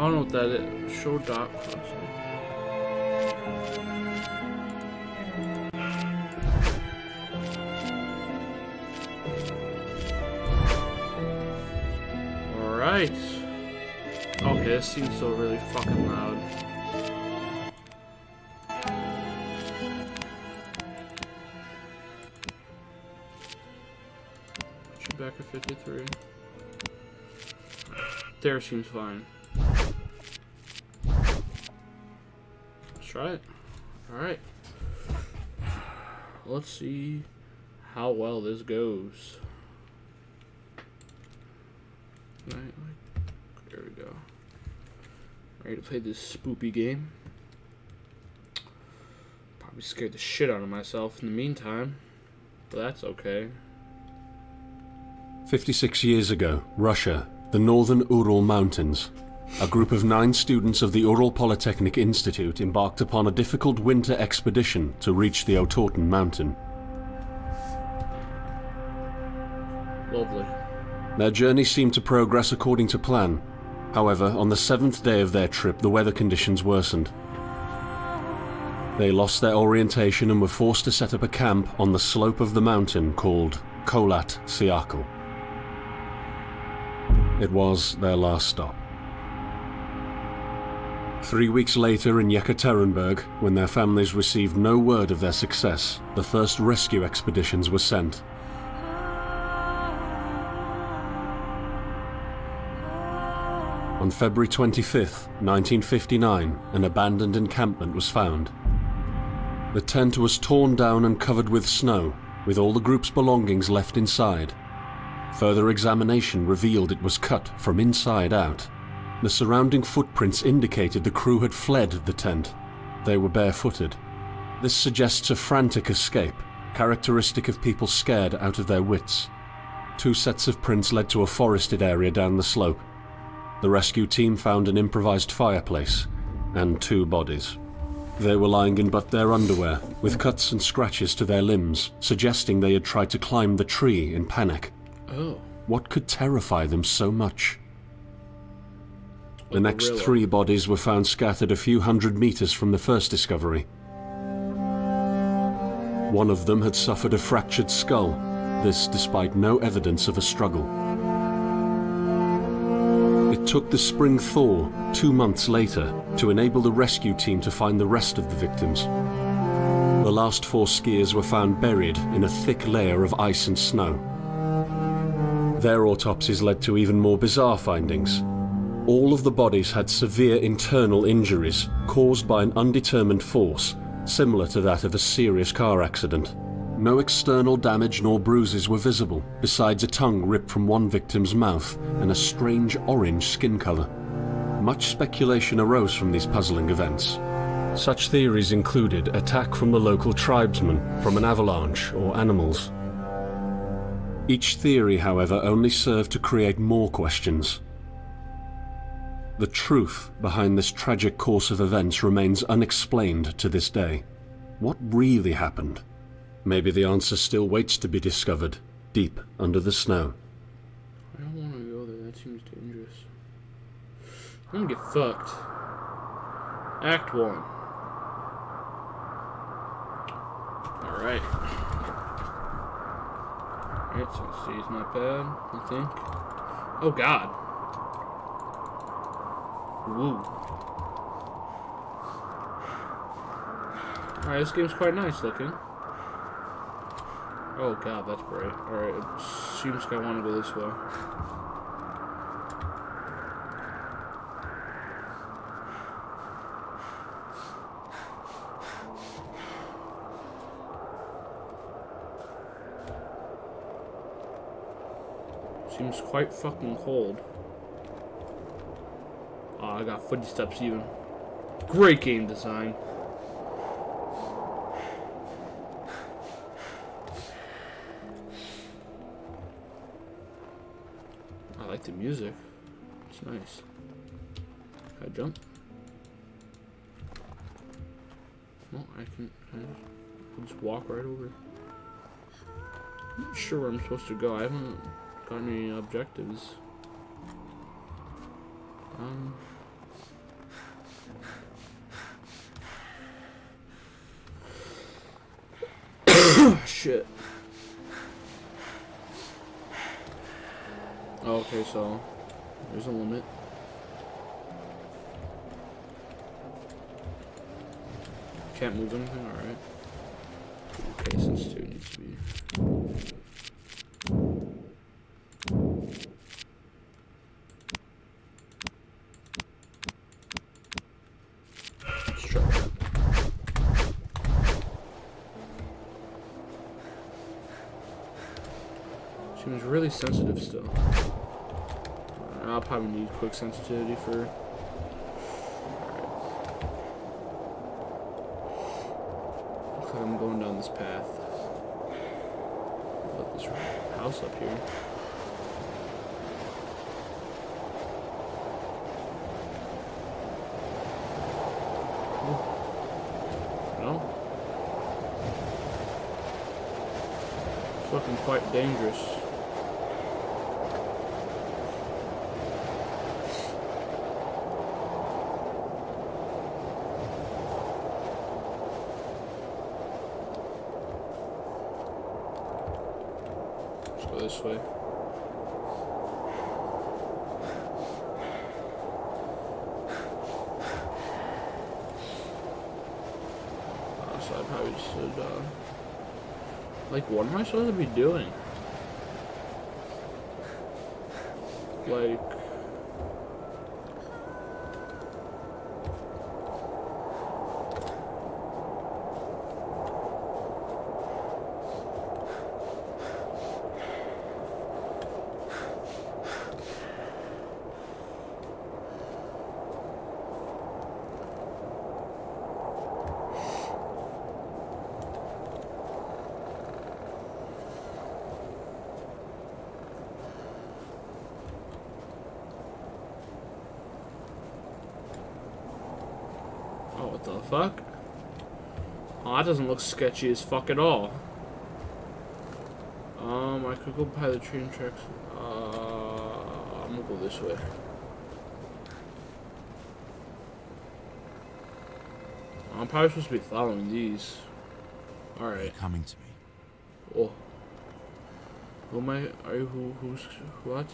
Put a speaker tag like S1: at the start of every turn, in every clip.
S1: don't know what that is. Show dot. Alright. Okay, this seems so really fucking loud. Back at 53. There seems fine. Try it. Alright. Let's see how well this goes. There we go. Ready to play this spoopy game. Probably scared the shit out of myself in the meantime. But that's okay.
S2: 56 years ago, Russia, the northern Ural Mountains. A group of nine students of the Ural Polytechnic Institute embarked upon a difficult winter expedition to reach the Otorten mountain.
S1: Lovely.
S2: Their journey seemed to progress according to plan. However, on the seventh day of their trip, the weather conditions worsened. They lost their orientation and were forced to set up a camp on the slope of the mountain called Kholat Syakhl. It was their last stop. Three weeks later in Yekaterinburg, when their families received no word of their success, the first rescue expeditions were sent. On February 25, 1959, an abandoned encampment was found. The tent was torn down and covered with snow, with all the group's belongings left inside. Further examination revealed it was cut from inside out. The surrounding footprints indicated the crew had fled the tent. They were barefooted. This suggests a frantic escape, characteristic of people scared out of their wits. Two sets of prints led to a forested area down the slope. The rescue team found an improvised fireplace and two bodies. They were lying in but their underwear, with cuts and scratches to their limbs, suggesting they had tried to climb the tree in panic.
S1: Oh.
S2: What could terrify them so much? The next three bodies were found scattered a few hundred meters from the first discovery. One of them had suffered a fractured skull, this despite no evidence of a struggle. It took the spring thaw, two months later, to enable the rescue team to find the rest of the victims. The last four skiers were found buried in a thick layer of ice and snow. Their autopsies led to even more bizarre findings. All of the bodies had severe internal injuries caused by an undetermined force, similar to that of a serious car accident. No external damage nor bruises were visible, besides a tongue ripped from one victim's mouth and a strange orange skin color. Much speculation arose from these puzzling events. Such theories included attack from the local tribesmen, from an avalanche, or animals. Each theory, however, only served to create more questions. The truth behind this tragic course of events remains unexplained to this day. What really happened? Maybe the answer still waits to be discovered, deep under the snow.
S1: I don't want to go there. That seems dangerous. I'm gonna get fucked. Act one. Alright. Alright, so see. It's not bad, I think. Oh god. Woo. Alright, this game's quite nice looking. Oh god, that's bright. Alright, it seems like I want to go this way. Seems quite fucking cold. I got footsteps even. Great game design. I like the music. It's nice. I jump? No, I can. I can just walk right over. I'm not sure where I'm supposed to go. I haven't got any objectives. Um, Shit. Oh, okay, so there's a limit. Can't move anything, alright. Okay, since two needs to be. Still. I'll probably need quick sensitivity for. Like I'm going down this path. This house up here. Looking quite dangerous. Let's go this way. Uh, so I probably should, uh... Like, what am I supposed to be doing? Like... Oh, what the fuck? Oh, that doesn't look sketchy as fuck at all. Um, I could go by the train tracks. Uh, I'm gonna go this way. I'm probably supposed to be following these.
S3: You're
S1: Alright.
S3: coming to me.
S1: Oh. Who am I? Are you who? Who's what?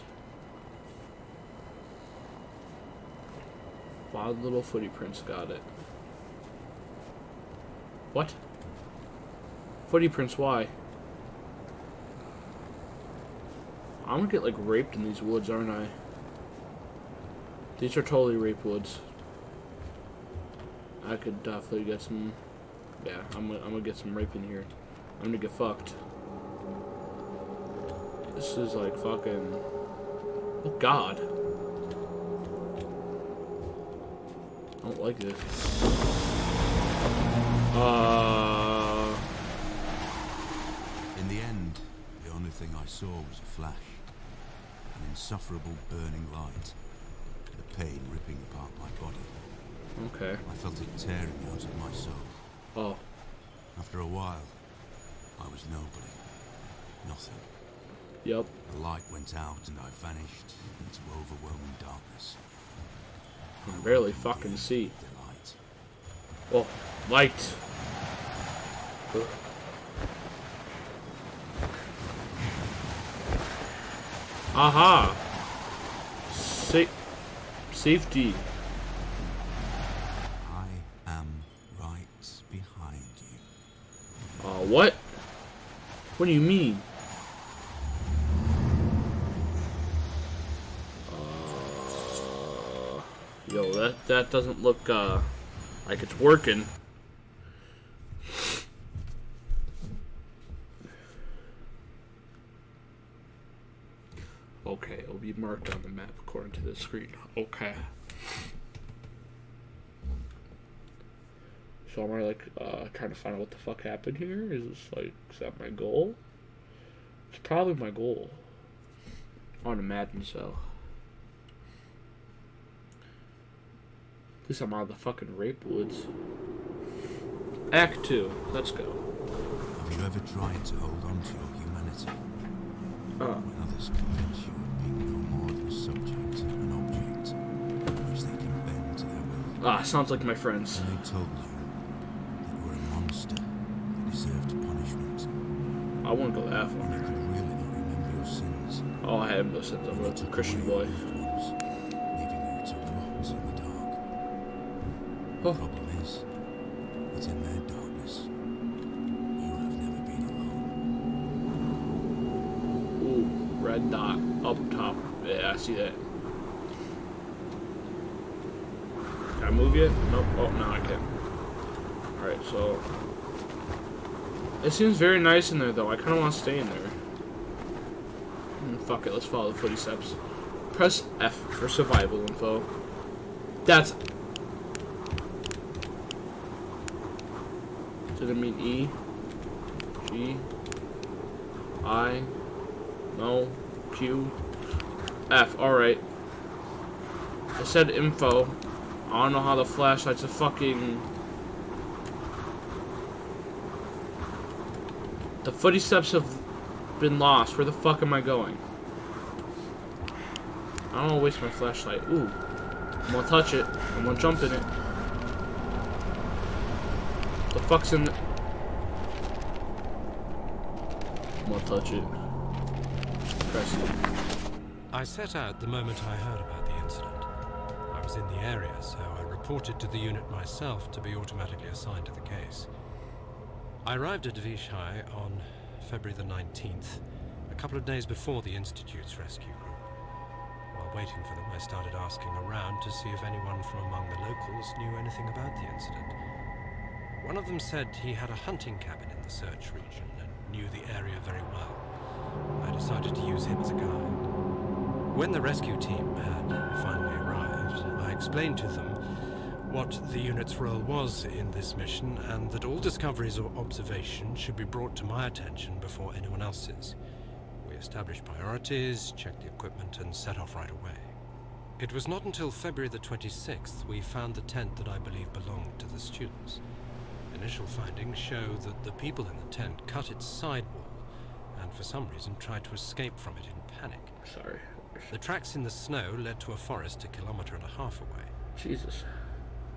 S1: Wild little footy prints. Got it. What? Footy prints? Why? I'm gonna get like raped in these woods, aren't I? These are totally rape woods. I could definitely get some. Yeah, I'm gonna, I'm gonna get some rape in here. I'm gonna get fucked. This is like fucking. Oh God. I don't like this. Uh.
S3: In the end, the only thing I saw was a flash. An insufferable burning light. The pain ripping apart my body.
S1: Okay.
S3: I felt it tearing out of my soul.
S1: Oh.
S3: After a while, I was nobody. Nothing.
S1: Yep.
S3: The light went out and I vanished into overwhelming darkness.
S1: I can barely fucking see.
S3: The light.
S1: Oh, light. Ugh. Aha. Sa- safety.
S3: I am right behind you.
S1: Uh, what? What do you mean? Uh, yo, that that doesn't look uh like it's working. Okay, it'll be marked on the map according to the screen. Okay. So am I like uh, trying to find out what the fuck happened here? Is this like is that my goal? It's probably my goal. I would imagine so. At least I'm out of the fucking rape woods. Act two. Let's go.
S3: Have you ever tried to hold on to your humanity
S1: Uh,
S3: when others convince you of being no more than a subject, an object, which they can bend to their will?
S1: ah, sounds like my friends.
S3: And they told you that you were a monster that deserved punishment.
S1: I wouldn't go that
S3: You
S1: far.
S3: could really not remember your sins.
S1: Oh, I have no sense. I'm a Christian boy.
S3: ones, leaving you to rot in the dark.
S1: Oh.
S3: The problem is that in their darkness, you have never been alone.
S1: Ooh, red dot up top. Yeah, I see that. Can I move yet? Nope. Oh, no, I can't. Alright, so. It seems very nice in there, though. I kind of want to stay in there. Mm, fuck it, let's follow the footy steps. Press F for survival info. That's. Did it mean E? G? I? No. Q. F. Alright. I said info. I don't know how the flashlight's a fucking... The footsteps have been lost. Where the fuck am I going? I don't want to waste my flashlight. Ooh. I'm gonna touch it. I'm gonna jump in it. The fuck's in... I'm gonna touch it. Press it.
S4: I set out the moment I heard about the incident. I was in the area, so I reported to the unit myself to be automatically assigned to the case. I arrived at Vizhai on February the 19th, a couple of days before the Institute's rescue group. While waiting for them, I started asking around to see if anyone from among the locals knew anything about the incident. One of them said he had a hunting cabin in the search region and knew the area very well. I decided to use him as a guide. When the rescue team had finally arrived, I explained to them what the unit's role was in this mission and that all discoveries or observations should be brought to my attention before anyone else's. We established priorities, checked the equipment, and set off right away. It was not until February the 26th we found the tent that I believe belonged to the students. Initial findings show that the people in the tent cut its sidewall and for some reason tried to escape from it in panic.
S1: Sorry.
S4: The tracks in the snow led to a forest a kilometer and a half away.
S1: Jesus.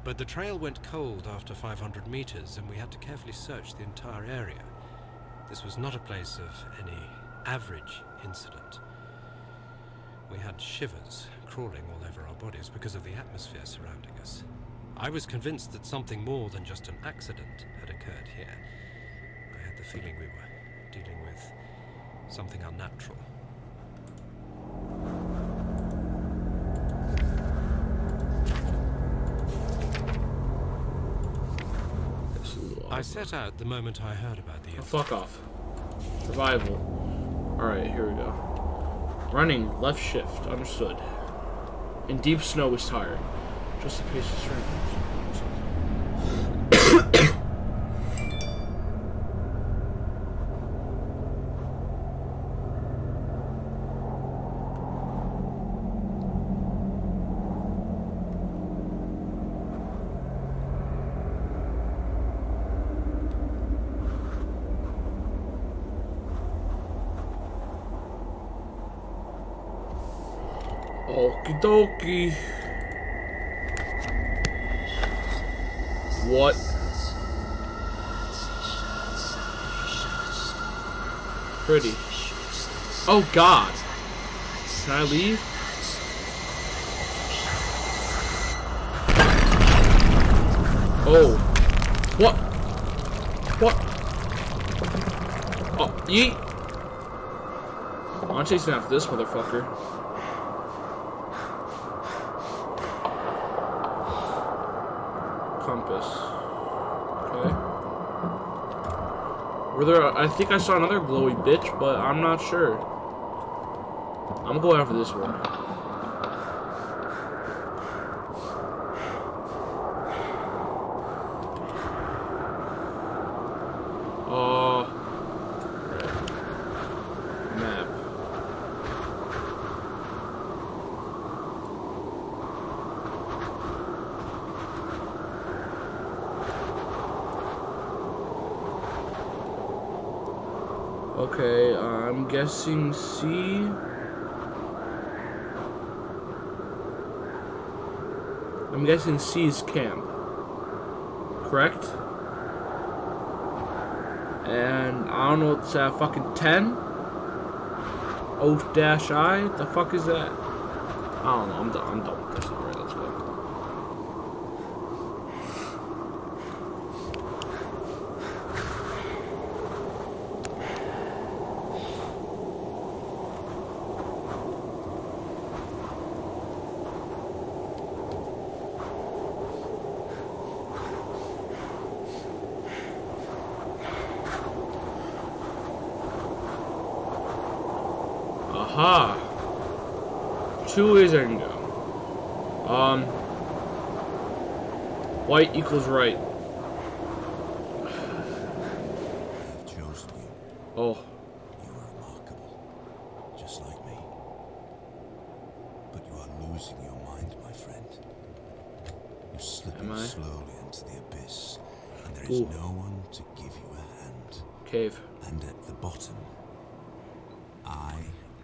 S4: But the trail went cold after 500 meters, and we had to carefully search the entire area. This was not a place of any average incident. We had shivers crawling all over our bodies because of the atmosphere surrounding us. I was convinced that something more than just an accident had occurred here. I had the feeling we were dealing with something unnatural.
S1: This is a little
S4: I set out the moment I heard about the
S1: Oh, fuck off. Survival. Alright, here we go. Running, left shift, understood. In deep snow was tired. Just the pace of strength. Dokie. What? Pretty. Oh god. Can I leave? Oh. What? What? Oh, yeet. I'm chasing after this motherfucker. compass. Okay. Were there? I think I saw another glowy bitch, but I'm not sure. I'm gonna go after this one. Uh, map. Okay, I'm guessing C. I'm guessing C is camp. Correct? And I don't know what's that fucking 10? O dash I? The fuck is that? I don't know. I'm done. I'm done with this. Alright, let's go. Aha! Two ways I can go. Um, white equals right.
S3: I've chosen you.
S1: Oh,
S3: You are remarkable, just like me. But you are losing your mind, my friend. You're slipping
S1: Am I?
S3: slowly into the abyss, and there is
S1: Ooh.
S3: no one to give you a hand.
S1: cave.
S3: And at the bottom, I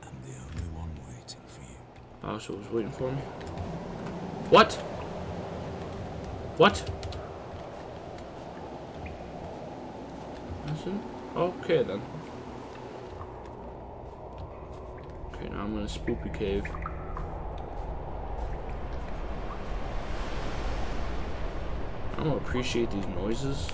S3: am the only one waiting for you.
S1: Oh, so it was waiting for me. What? What? Okay then. Okay, now I'm in a spooky cave. I don't appreciate these noises.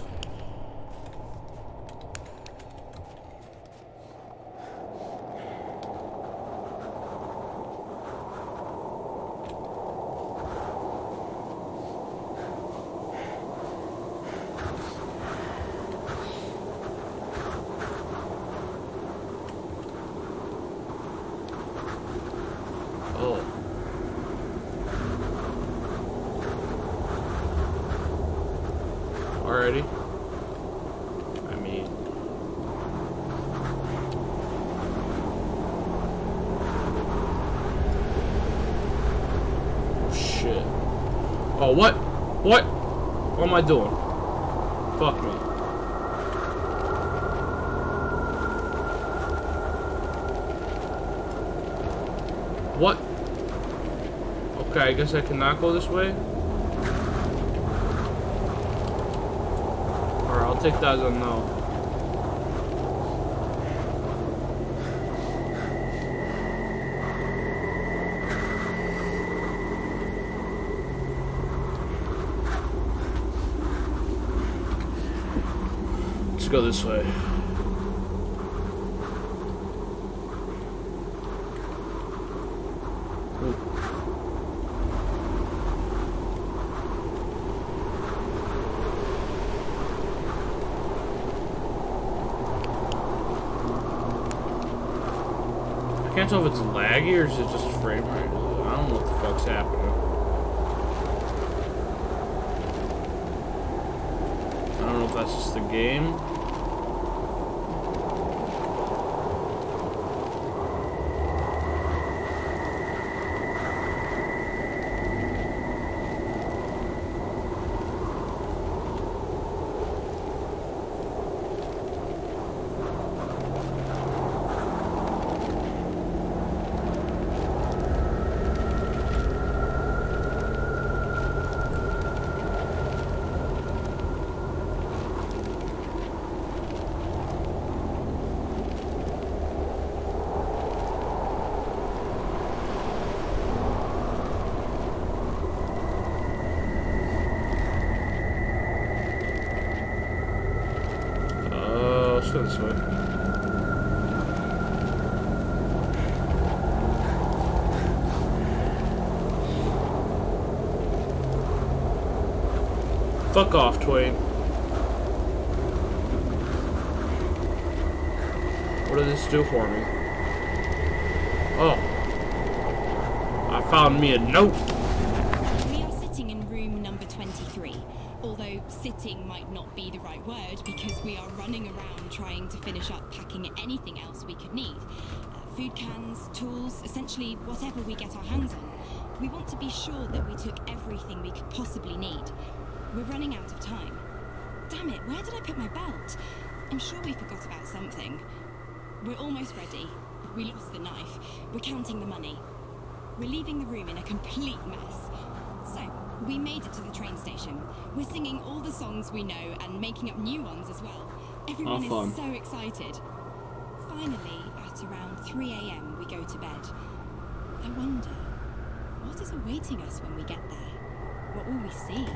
S1: Oh. Alrighty. I mean. Shit. Oh, what? What? What am I doing? Fuck me. What? Okay, I guess I cannot go this way. Alright, I'll take that as a no. Let's go this way. Can't tell if it's laggy or is it just frame rate. I don't know what the fuck's happening. I don't know if that's just the game. Uh, let's go this way. Fuck off, Twain. What does this do for me? Oh. I found me a note.
S5: We are sitting in room number 23, although sitting might not be the right word because we are running around trying to finish up packing anything else we could need. Uh, food cans, tools, essentially whatever we get our hands on. We want to be sure that we took everything we could possibly need. We're running out of time. Damn it, where did I put my belt? I'm sure we forgot about something. We're almost ready. We lost the knife. We're counting the money. We're leaving the room in a complete mess. So, we made it to the train station. We're singing all the songs we know and making up new ones as well. Everyone is so excited. Finally, at around 3 a.m., we go to bed. I wonder, what is awaiting us when we get there? What will we see?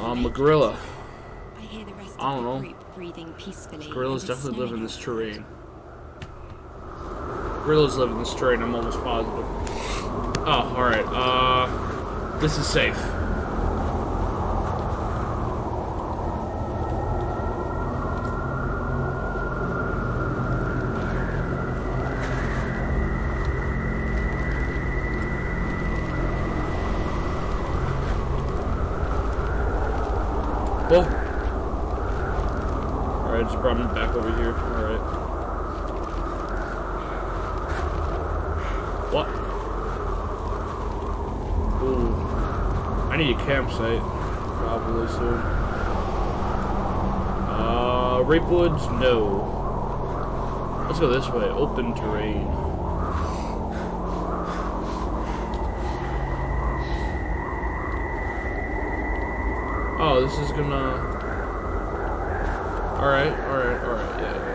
S1: Um, a gorilla.
S5: I hear the rest
S1: I don't know.
S5: breathing peacefully.
S1: Gorillas definitely live in this terrain. Gorillas live in this terrain, I'm almost positive. Oh, alright. Uh, this is safe. Well, alright, just brought me back over here. Alright. What? Ooh. I need a campsite. Probably soon. Uh, Rapewoods? No. Let's go this way. Open terrain. This is gonna... Alright, alright, alright, yeah.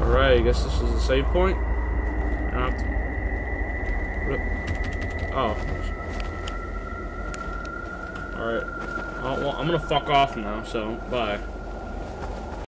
S1: Alright, I guess this is a save point. I don't have to... Oh. Alright. Well, I'm gonna fuck off now, so bye.